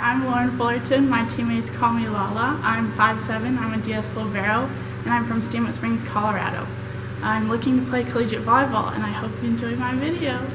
I'm Lauren Fullerton. My teammates call me Lala. I'm 5'7", I'm a DS Libero, and I'm from Steamboat Springs, Colorado. I'm looking to play collegiate volleyball, and I hope you enjoy my video.